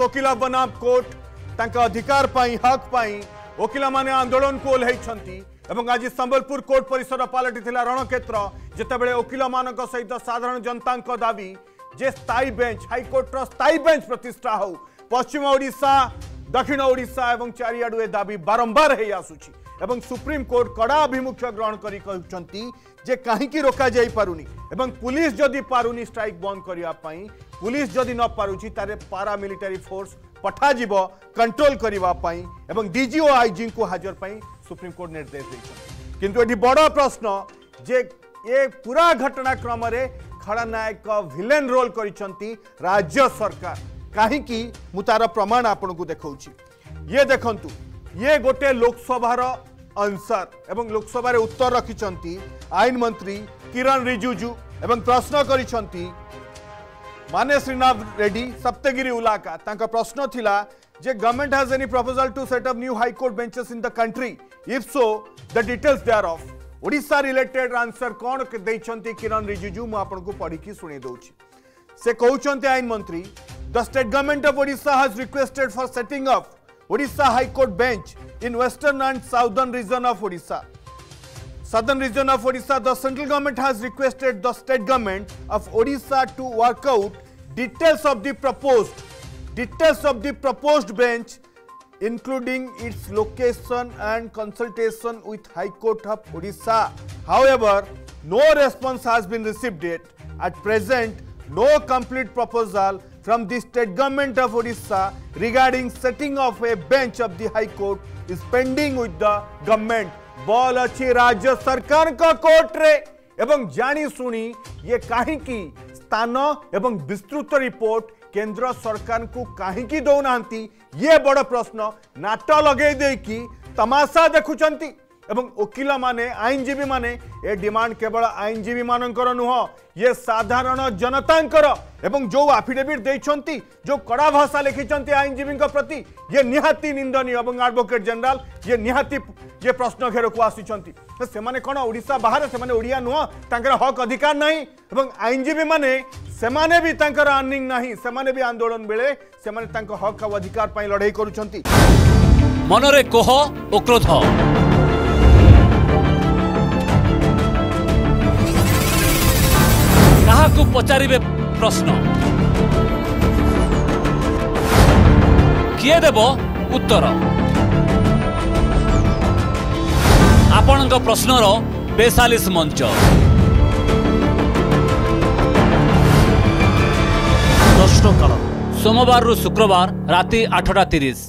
वकिल बनाम कोर्ट अधिकार पाई, हक वकिल मैंने आंदोलन को आज संबलपुर कोर्ट परिसर पलटि रणक्षेत्र जितेबाला वकिल मान सहित साधारण जनता दावी, जे स्थायी बेच हाइकोर्टर स्थायी बेच प्रतिष्ठा हो, पश्चिम ओडा दक्षिण ओडा और चारिड़ू दाबी बारंबार एवं सुप्रीम कोर्ट कड़ा अभिमुख्य ग्रहण करे कहीं रोक पुलिस जदि पारुनी स्ट्राइक बंद करने पुलिस जदि न पारे पारा पारामिलिटारी फोर्स पठा कंट्रोल करने डीजीओ आईजी को हाजर पर सुप्रीम कोर्ट निर्देश देते किंतु बड़ प्रश्न, जे ये पूरा घटनाक्रम खड़ा नायक भिलेन रोल कर राज्य सरकार। कहीं तार प्रमाण आपण को देखा ये देखु ये गोटे लोकसभा आंसर एवं लोकसभा उत्तर रखिंट आईन मंत्री किरण रिजुजू एवं प्रश्न कर माने श्रीनाथ रेड्डी सप्तगिरी उलाका प्रश्न थिला जे government has any proposal to set up new high court benches in the country if so the details they are of related answer कौन देखते किरण रिजिजू मुझे पढ़ी शुणी दौर से कहते आईन मंत्री The state government of Odisha has requested for setting up Odisha High Court bench in western and southern region of Odisha. Southern region of Odisha, the central government has requested the state government of Odisha to work out details of the proposed details of the proposed bench including its location and consultation with High Court of Odisha. However, no response has been received yet. At present, no complete proposal from the state government of Odisha regarding setting of a bench of the High Court is pending with the government. बल अच्छी राज्य सरकार का court रे एवं जानी सुनी ये काहींकी स्थान एवं विस्तृत रिपोर्ट केंद्र सरकार को काहींकी दौनाहांती ये बड़ प्रश्न नाट लगे तमाशा देखुचंती वकिल मैंने, आईनजीवी मैंने ये डिमाण्ड केवल आईनजीवी मान नुह, ये साधारण जनता जो आफिडेट दे जो कड़ा भाषा लिखिं आईनजीवी प्रति, ये निहाती निंदन आडभकेट जेनेल ये निहाती, ये प्रश्न घेर को आसने तो कौन ओडा बाहर से नुह तर हक अधिकार नहीं आईनजीवी मैंने से भी आर्निंग ना से भी आंदोलन बेले से हक आधिकार लड़े कर मनरे कोह और क्रोध ପଚାରିବେ ପ୍ରଶ୍ନ କିଏ ଦେବ ଉତ୍ତର ଆପଣଙ୍କ ପ୍ରଶ୍ନର ବେସାଲିସ ମଞ୍ଚ ପ୍ରଶ୍ନକାଳ ସୋମବାରରୁ ଶୁକ୍ରବାର ରାତି ଆଠଟା ତିରିଶ